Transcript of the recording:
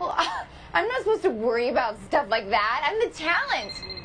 Well, I'm not supposed to worry about stuff like that. I'm the talent.